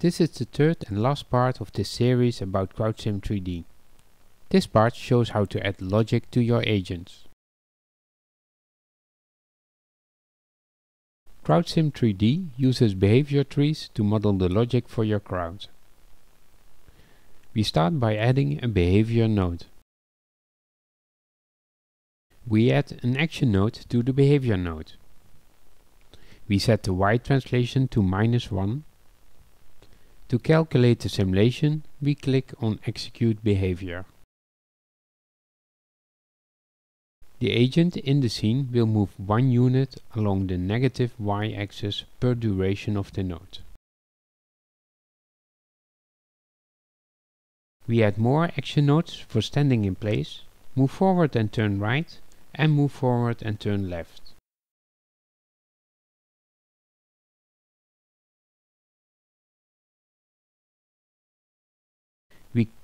This is the third and last part of this series about CrowdSim 3D. This part shows how to add logic to your agents. CrowdSim 3D uses behavior trees to model the logic for your crowd. We start by adding a behavior node. We add an action node to the behavior node. We set the Y translation to minus 1. To calculate the simulation, we click on Execute Behavior. The agent in the scene will move one unit along the negative y-axis per duration of the node. We add more action nodes for standing in place, move forward and turn right, and move forward and turn left.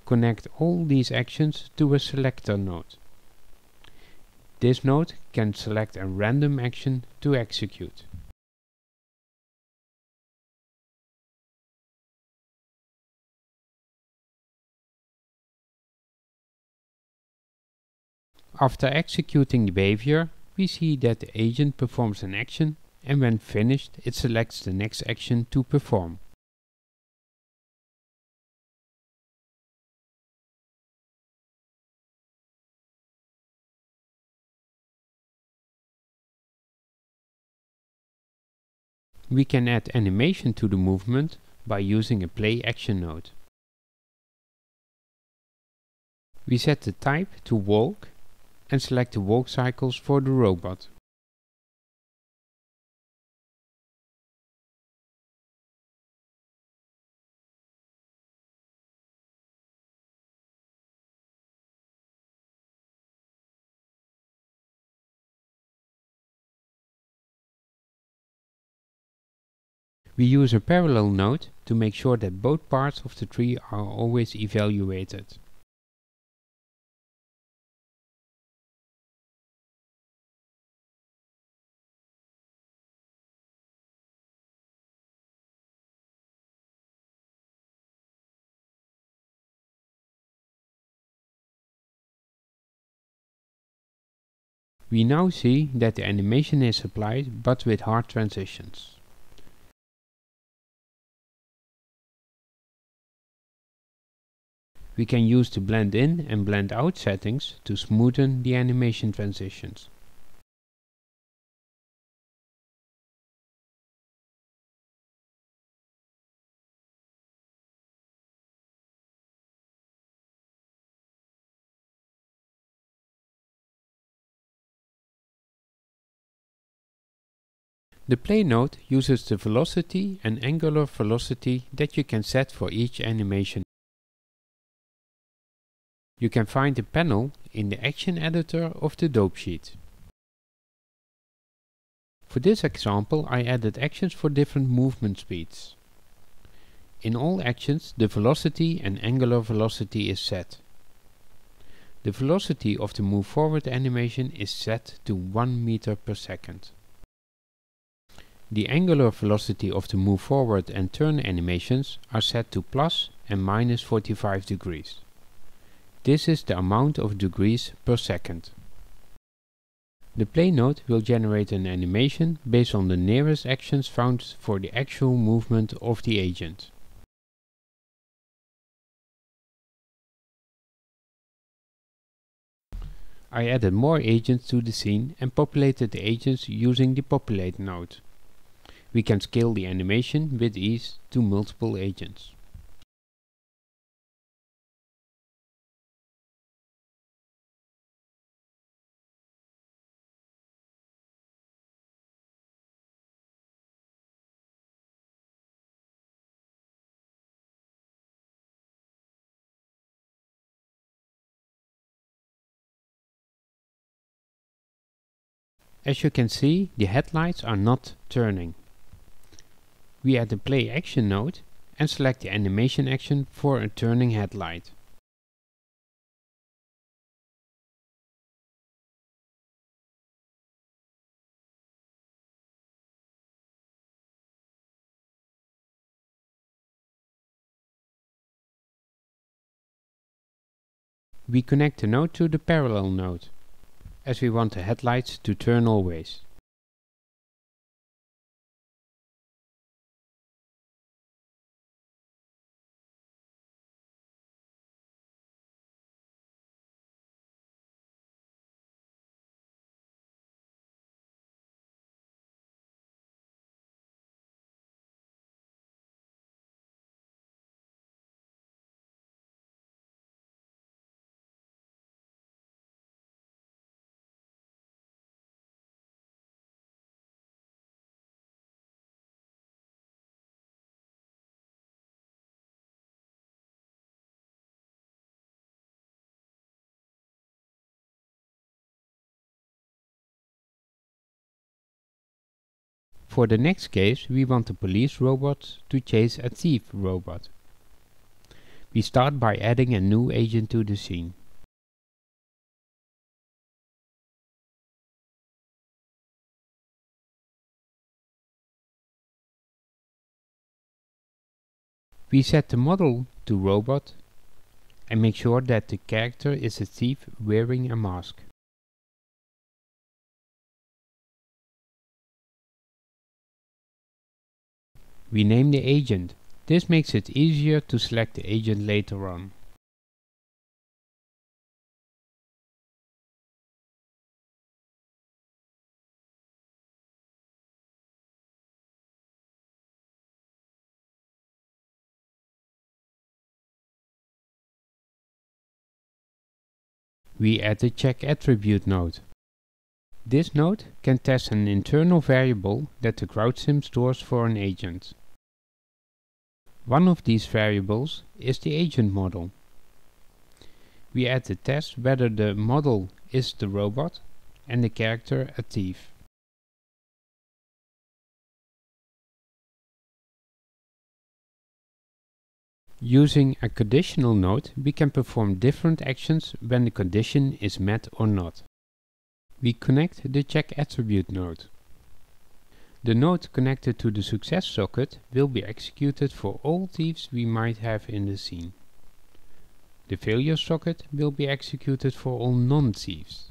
Connect all these actions to a selector node. This node can select a random action to execute. After executing the behavior, we see that the agent performs an action and when finished it selects the next action to perform. We can add animation to the movement by using a play action node. We set the type to walk and select the walk cycles for the robot. We use a parallel node to make sure that both parts of the tree are always evaluated. We now see that the animation is applied but with hard transitions. We can use the blend in and blend out settings to smoothen the animation transitions. The play node uses the velocity and angular velocity that you can set for each animation. You can find the panel in the action editor of the dope sheet. For this example I added actions for different movement speeds. In all actions the velocity and angular velocity is set. The velocity of the move forward animation is set to 1 meter per second. The angular velocity of the move forward and turn animations are set to plus and minus 45 degrees. This is the amount of degrees per second. The play node will generate an animation based on the nearest actions found for the actual movement of the agent. I added more agents to the scene and populated the agents using the populate node. We can scale the animation with ease to multiple agents. As you can see, the headlights are not turning. We add the play action node and select the animation action for a turning headlight. We connect the node to the parallel node as we want the headlights to turn always. For the next case we want the police robot to chase a thief robot. We start by adding a new agent to the scene. We set the model to robot and make sure that the character is a thief wearing a mask. We name the agent. This makes it easier to select the agent later on. We add the check attribute node. This node can test an internal variable that the CrowdSim stores for an agent. One of these variables is the agent model. We add the test whether the model is the robot and the character a thief. Using a conditional node we can perform different actions when the condition is met or not. We connect the check attribute node. The node connected to the success socket will be executed for all thieves we might have in the scene. The failure socket will be executed for all non-thieves.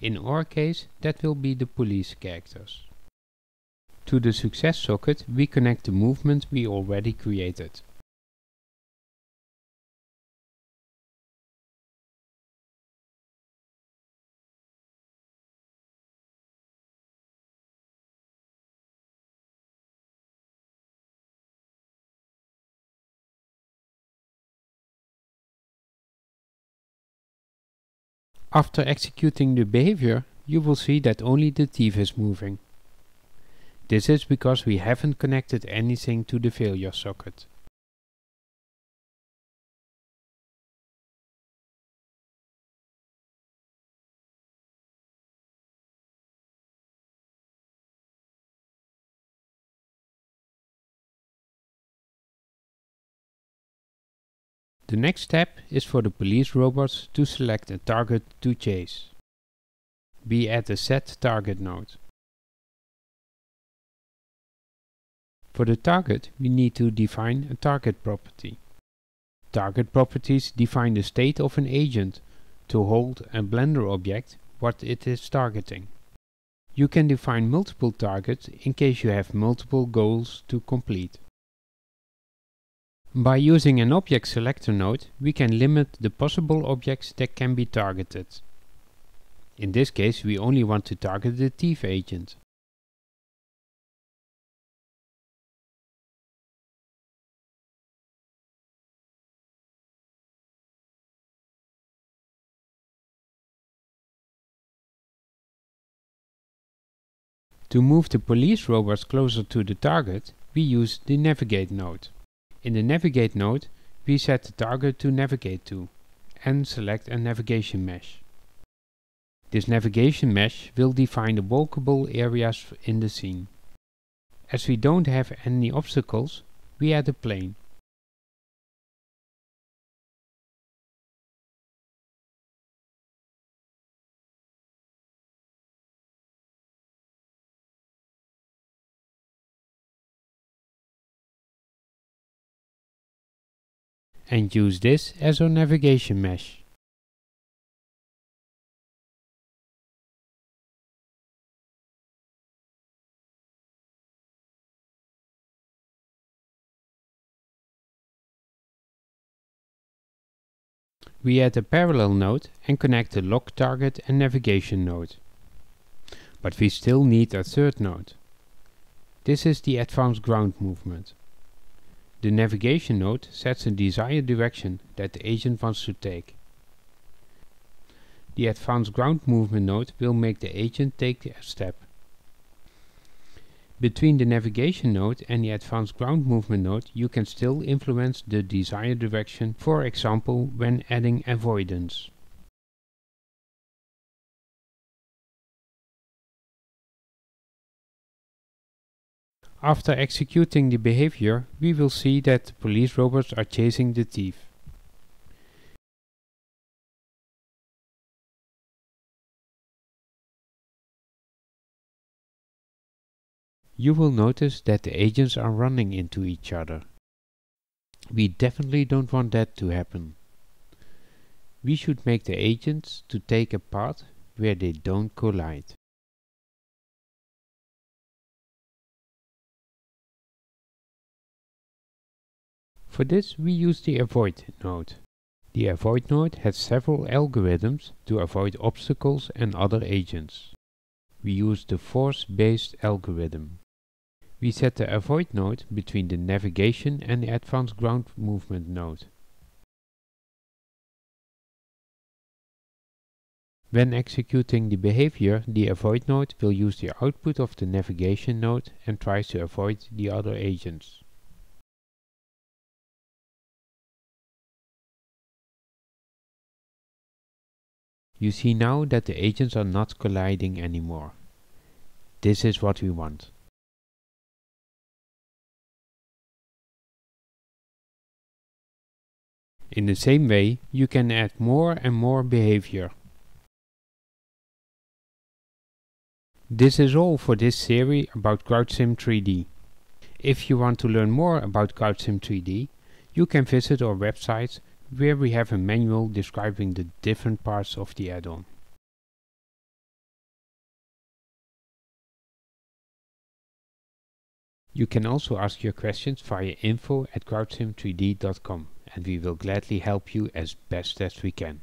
In our case that will be the police characters. To the success socket we connect the movement we already created. After executing the behavior, you will see that only the thief is moving. This is because we haven't connected anything to the failure socket. The next step is for the police robots to select a target to chase. Be at the set target node. For the target we need to define a target property. Target properties define the state of an agent to hold a blender object what it is targeting. You can define multiple targets in case you have multiple goals to complete. By using an object selector node, we can limit the possible objects that can be targeted. In this case, we only want to target the thief agent. To move the police robots closer to the target, we use the navigate node. In the Navigate node, we set the target to navigate to and select a navigation mesh. This navigation mesh will define the walkable areas in the scene. As we don't have any obstacles, we add a plane. and use this as our navigation mesh. we add a parallel node and connect the lock target and navigation node. But we still need a third node. This is the advanced ground movement. The navigation node sets a desired direction that the agent wants to take. The advanced ground movement node will make the agent take a step. Between the navigation node and the advanced ground movement node you can still influence the desired direction, for example when adding avoidance. After executing the behavior, we will see that the police robots are chasing the thief. You will notice that the agents are running into each other. We definitely don't want that to happen. We should make the agents to take a path where they don't collide. For this we use the avoid node. The avoid node has several algorithms to avoid obstacles and other agents. We use the force-based algorithm. We set the avoid node between the navigation and the advanced ground movement node. When executing the behavior, the avoid node will use the output of the navigation node and tries to avoid the other agents. You see now that the agents are not colliding anymore. This is what we want. In the same way, you can add more and more behavior. This is all for this series about CrowdSim 3D. If you want to learn more about CrowdSim 3D, you can visit our website where we have a manual describing the different parts of the add-on. You can also ask your questions via info at crowdsim3d.com and we will gladly help you as best as we can.